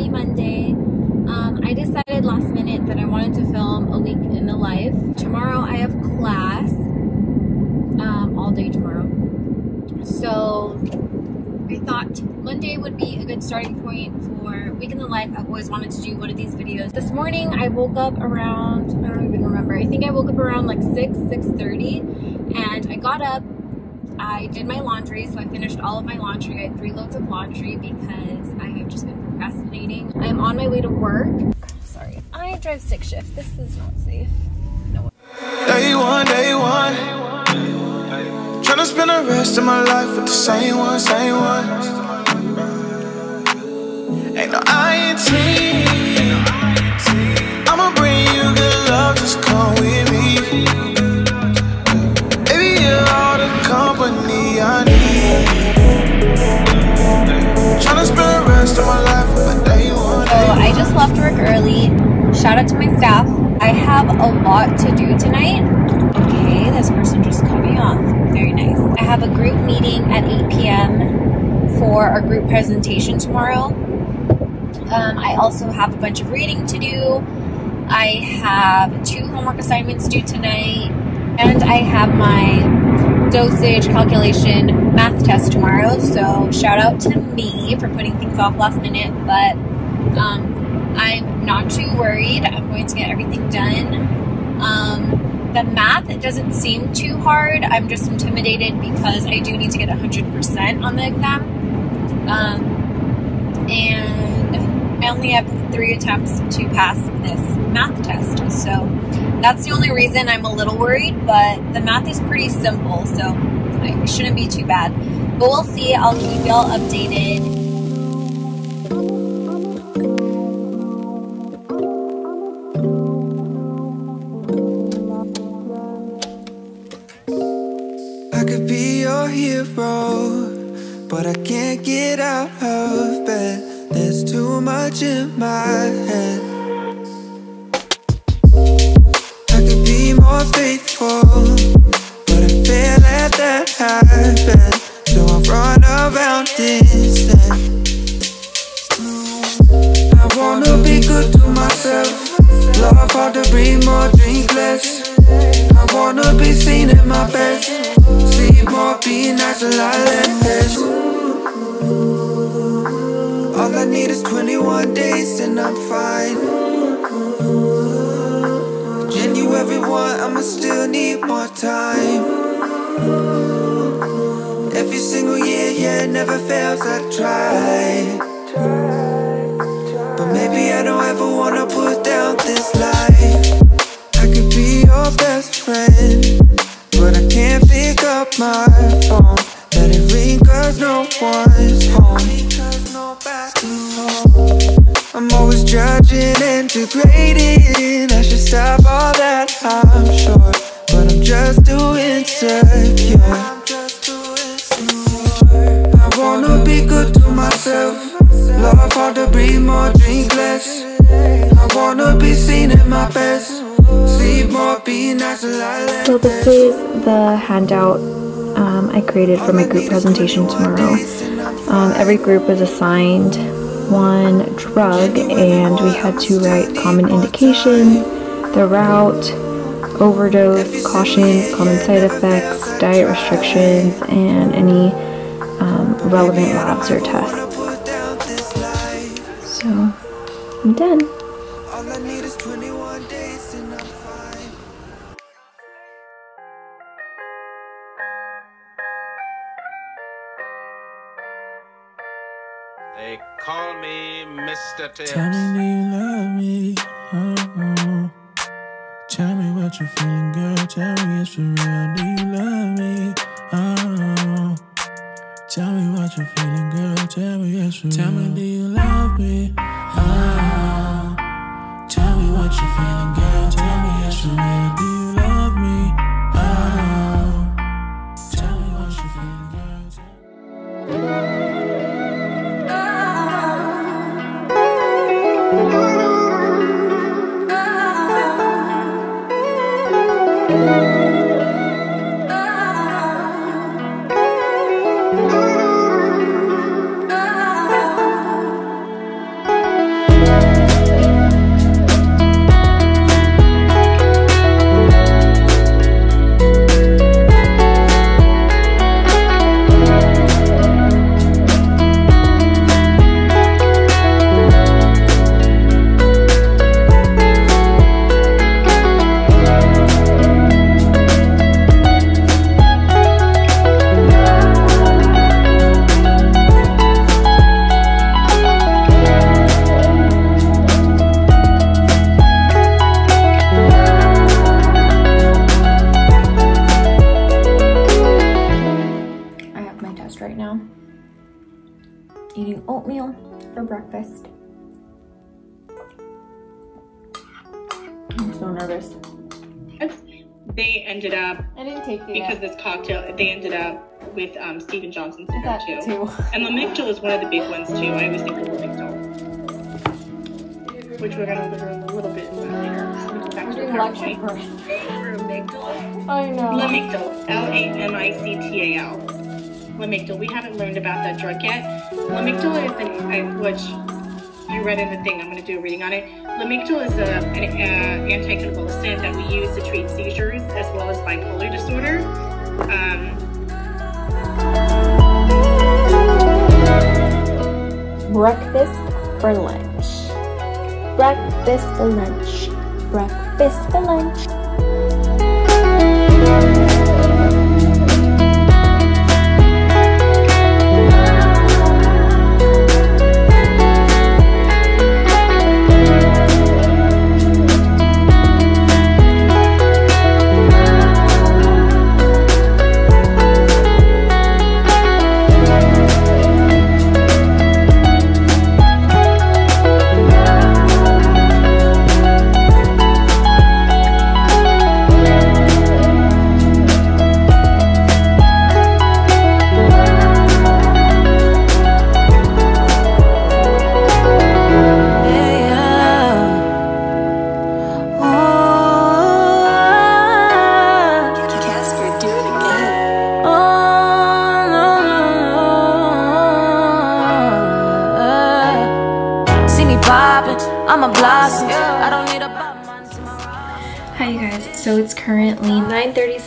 happy Monday. Um, I decided last minute that I wanted to film a week in the life. Tomorrow I have class um, all day tomorrow. So I thought Monday would be a good starting point for Week in the Life. I've always wanted to do one of these videos. This morning I woke up around, I don't even remember, I think I woke up around like 6, 6.30 and I got up, I did my laundry, so I finished all of my laundry. I had three loads of laundry because I have just been procrastinating. I'm on my way to work. Sorry, I drive stick shift. This is not safe. No. Day one, day one. Tryna spend the rest of my life with the same one, same one. Ain't no INT. I'ma bring you good love, just come with me. Baby, you're early. Shout out to my staff. I have a lot to do tonight. Okay, this person just cut me off. Very nice. I have a group meeting at 8 p.m. for our group presentation tomorrow. Um, I also have a bunch of reading to do. I have two homework assignments due tonight, and I have my dosage calculation math test tomorrow. So shout out to me for putting things off last minute, but um, I'm not too worried. I'm going to get everything done. Um, the math it doesn't seem too hard. I'm just intimidated because I do need to get 100% on the exam. Um, and I only have three attempts to pass this math test. So that's the only reason I'm a little worried, but the math is pretty simple, so it shouldn't be too bad. But we'll see. I'll keep y'all updated. Get out of bed. There's too much in my head. I could be more faithful, but I fail at that habit. So I run around instead. I wanna be good to myself. Love hard to breathe more, drink less. I wanna be seen in my best. Sleep more, be nice, a lot less. All I need is 21 days and I'm fine. Genu everyone, I'ma still need more time. Every single year, yeah, it never fails, I try. But maybe I don't ever wanna put down this life. I should stop all that, I'm sure. But I'm just too insecure. I wanna be good to myself. Love hard to breathe more, drink less. I wanna be seen in my best. Sleep more, be nice. So this is the handout um, I created for my group presentation tomorrow. Um, every group was assigned one drug and we had to write common indications, the route, overdose, cautions, common side effects, diet restrictions, and any um, relevant labs or tests. So I'm done. Call me Mr. Thibs. Tell me, do you love me? Oh, Tell me what you're feeling, girl. Tell me it's for real. Do you love me? Oh, tell me what you're feeling, girl. Tell me it's for real. Tell me, do you love me? Oatmeal for breakfast. I'm so nervous. They ended up I didn't take it because this cocktail. They ended up with um, Stevens-Johnson's in too. too. And Lamictal is one of the big ones too. I always think of Lamictal, which we're gonna learn a little bit about later. Back to the PowerPoint. I know. Lamictal, L-A-M-I-C-T-A-L. Lamictal. We haven't learned about that drug yet. Lamictal is an, I, which you read in the thing. I'm going to do a reading on it. Lamictal is a, an uh, anticonvulsant that we use to treat seizures as well as bipolar disorder. Um, Breakfast for lunch. Breakfast for lunch. Breakfast for lunch.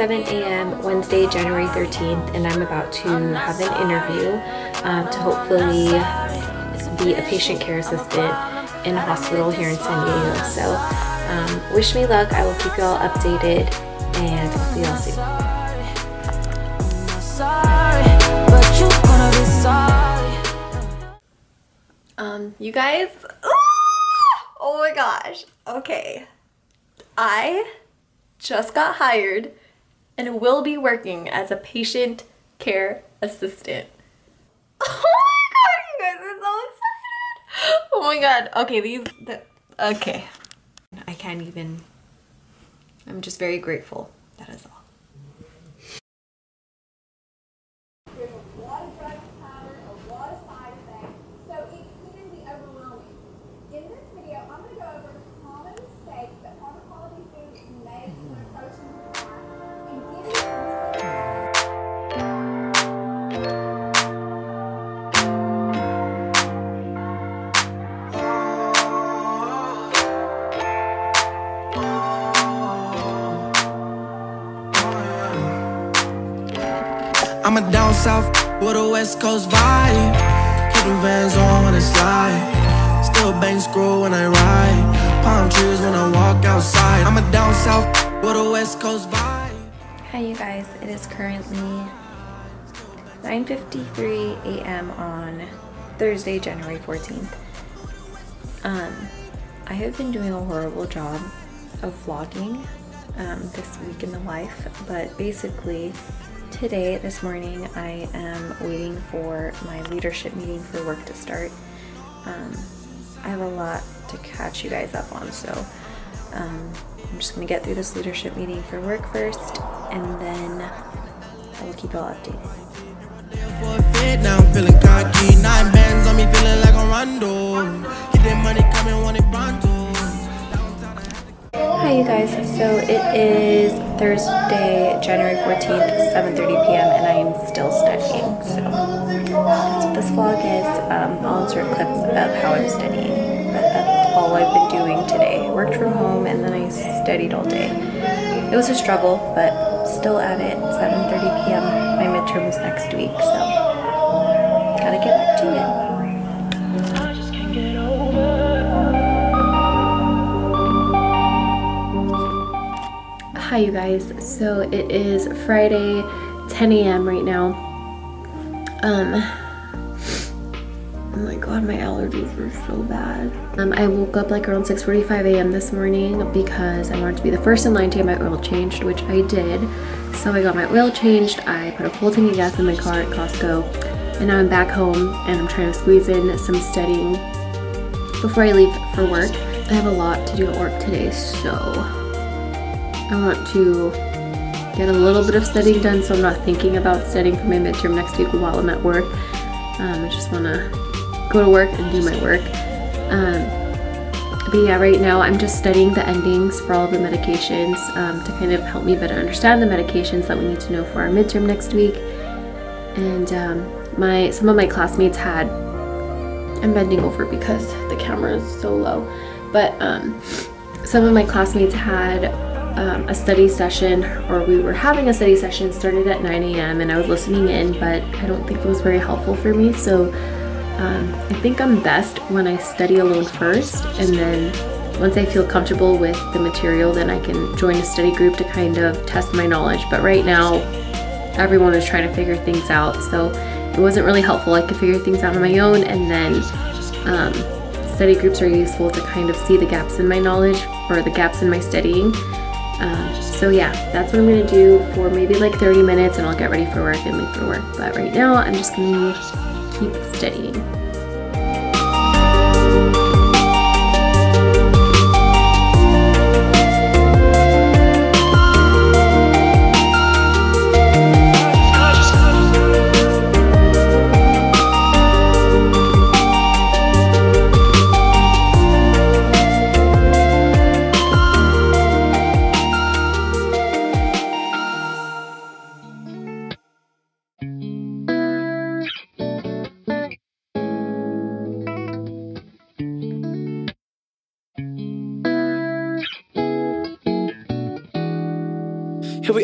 9.37 a.m. Wednesday, January 13th, and I'm about to have an interview um, to hopefully be a patient care assistant in a hospital here in San Diego. So um, wish me luck, I will keep you all updated, and I'll see soon. You be sorry. Um, you guys, oh my gosh, okay. I just got hired and will be working as a patient care assistant. Oh my god, you guys are so excited. Oh my god. Okay, these, the, okay. I can't even, I'm just very grateful. That is all. I'm a down south with a west coast vibe. Keep the vans on when I slide. Still bang screw when I ride. Palm trees when I walk outside. I'm a down south with a west coast vibe. Hi you guys, it is currently 9.53 a.m. on Thursday, January 14th. Um, I have been doing a horrible job of vlogging um, this week in the life, but basically today, this morning, I am waiting for my leadership meeting for work to start. Um, I have a lot to catch you guys up on, so um, I'm just gonna get through this leadership meeting for work first, and then I will keep y'all updated. For a fit, now I'm feeling cocky. Nine bands on me, feeling like a rondo. Get that money coming, want it pronto. Hi you guys, so it is Thursday, January 14th, 7.30 p.m. and I am still studying, so that's what this vlog is. Um, I'll insert clips of how I'm studying, but that's all I've been doing today. Worked from home and then I studied all day. It was a struggle, but still at it, 7.30 p.m. My midterm's next week, so gotta get back to it. You guys. So it is Friday, 10 a.m. right now. Um, oh my god, my allergies are so bad. Um, I woke up like around 6:45 a.m. this morning because I wanted to be the first in line to get my oil changed, which I did. So I got my oil changed. I put a full tank of gas in my car at Costco. And now I'm back home and I'm trying to squeeze in some studying before I leave for work. I have a lot to do at work today, so I want to get a little bit of studying done so I'm not thinking about studying for my midterm next week while I'm at work. Um, I just want to go to work and do my work. Um, but yeah, right now I'm just studying the endings for all of the medications um, to kind of help me better understand the medications that we need to know for our midterm next week. And um, my some of my classmates had, I'm bending over because the camera is so low, but um, some of my classmates had um, a study session or we were having a study session started at 9 a.m. and I was listening in but I don't think it was very helpful for me. So um, I think I'm best when I study alone first and then once I feel comfortable with the material then I can join a study group to kind of test my knowledge. But right now everyone is trying to figure things out so it wasn't really helpful. I could figure things out on my own and then um, study groups are useful to kind of see the gaps in my knowledge or the gaps in my studying um, so yeah, that's what I'm gonna do for maybe like 30 minutes and I'll get ready for work and leave for work. But right now I'm just gonna keep studying.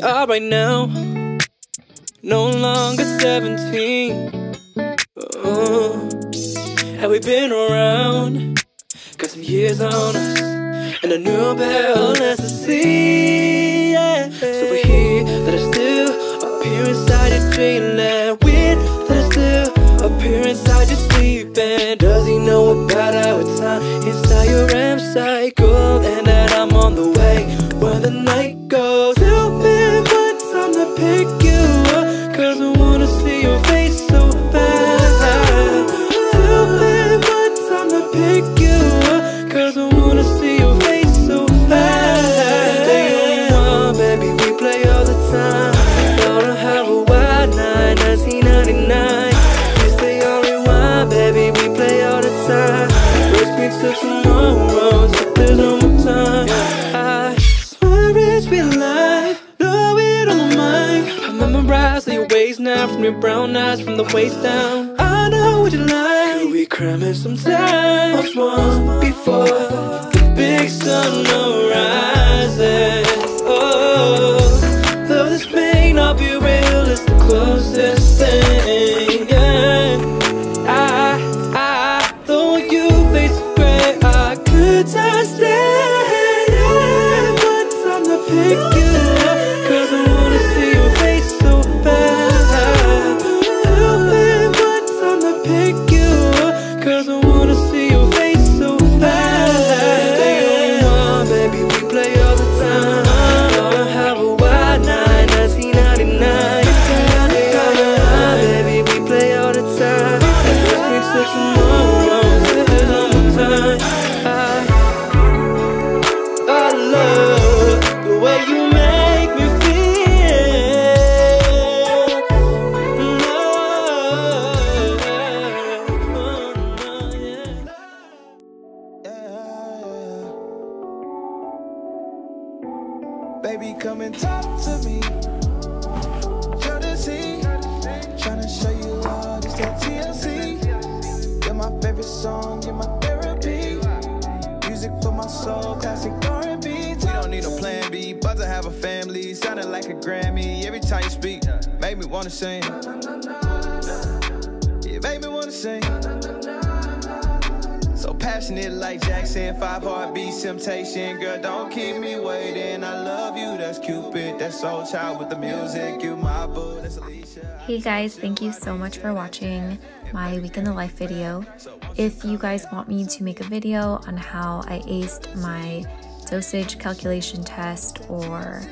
Are right now, no longer 17. Oh, have we been around? Got some years on us, and a new balance to see. Yeah. So we're here, that are still appear inside your dreamland. Weird that are still appear inside your sleeping. Does he know about our time inside your REM cycle? And that I'm on the way when the night your brown eyes, from the waist down. I know what you like. Could we cram in some time? Once more before big sun Grammy every time you speak. Make me wanna sing. Yeah, make me wanna sing. So passionate like Jackson, five heartbeats, temptation. Girl, don't keep me waiting. I love you, that's Cupid. That's Soulchild with the music. You my boo, that's Alicia. Hey guys, thank you so much for watching my week in the life video. If you guys want me to make a video on how I aced my dosage calculation test or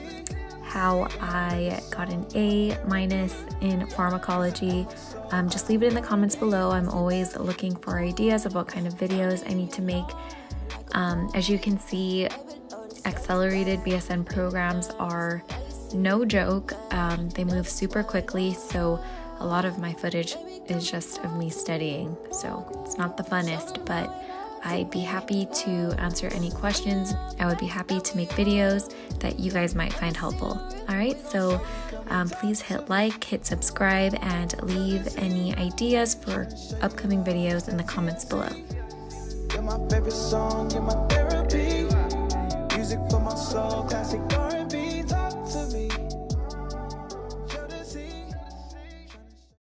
how I got an A minus in pharmacology, um, just leave it in the comments below. I'm always looking for ideas of what kind of videos I need to make. Um, as you can see, accelerated BSN programs are no joke. Um, they move super quickly, so a lot of my footage is just of me studying. So it's not the funnest, but I'd be happy to answer any questions. I would be happy to make videos that you guys might find helpful. All right, so um, please hit like, hit subscribe, and leave any ideas for upcoming videos in the comments below.